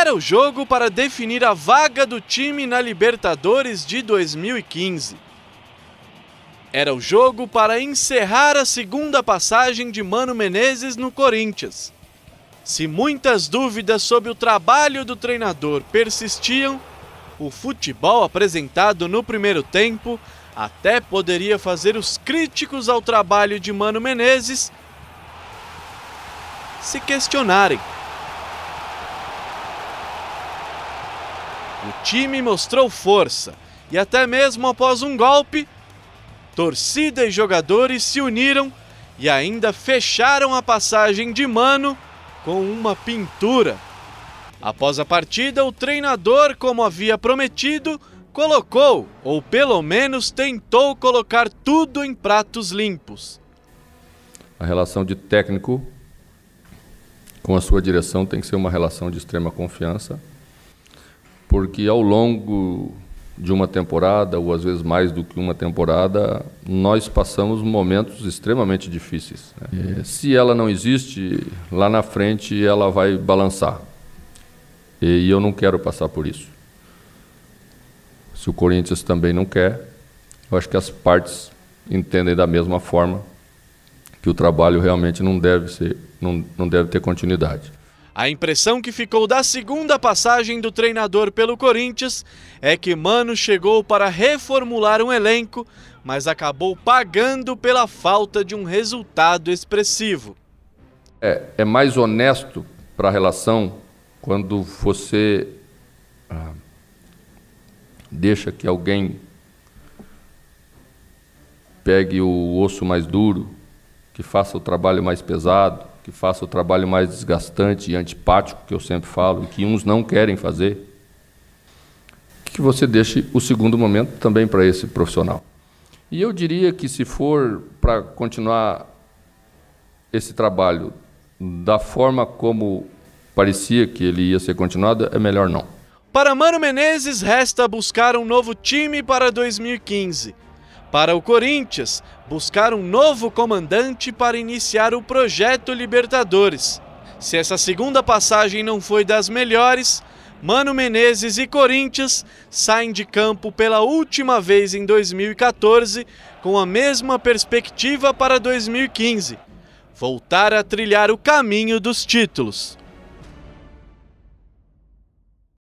Era o jogo para definir a vaga do time na Libertadores de 2015. Era o jogo para encerrar a segunda passagem de Mano Menezes no Corinthians. Se muitas dúvidas sobre o trabalho do treinador persistiam, o futebol apresentado no primeiro tempo até poderia fazer os críticos ao trabalho de Mano Menezes se questionarem. O time mostrou força e até mesmo após um golpe, torcida e jogadores se uniram e ainda fecharam a passagem de Mano com uma pintura. Após a partida, o treinador, como havia prometido, colocou, ou pelo menos tentou colocar tudo em pratos limpos. A relação de técnico com a sua direção tem que ser uma relação de extrema confiança, porque ao longo de uma temporada, ou às vezes mais do que uma temporada, nós passamos momentos extremamente difíceis. Né? Se ela não existe, lá na frente ela vai balançar. E eu não quero passar por isso. Se o Corinthians também não quer, eu acho que as partes entendem da mesma forma que o trabalho realmente não deve ser, não, não deve ter continuidade. A impressão que ficou da segunda passagem do treinador pelo Corinthians é que Mano chegou para reformular um elenco, mas acabou pagando pela falta de um resultado expressivo. É, é mais honesto para a relação quando você ah, deixa que alguém pegue o osso mais duro, que faça o trabalho mais pesado, que faça o trabalho mais desgastante e antipático, que eu sempre falo, e que uns não querem fazer, que você deixe o segundo momento também para esse profissional. E eu diria que se for para continuar esse trabalho da forma como parecia que ele ia ser continuado, é melhor não. Para Mano Menezes, resta buscar um novo time para 2015 para o Corinthians, buscar um novo comandante para iniciar o projeto Libertadores. Se essa segunda passagem não foi das melhores, Mano Menezes e Corinthians saem de campo pela última vez em 2014 com a mesma perspectiva para 2015: voltar a trilhar o caminho dos títulos.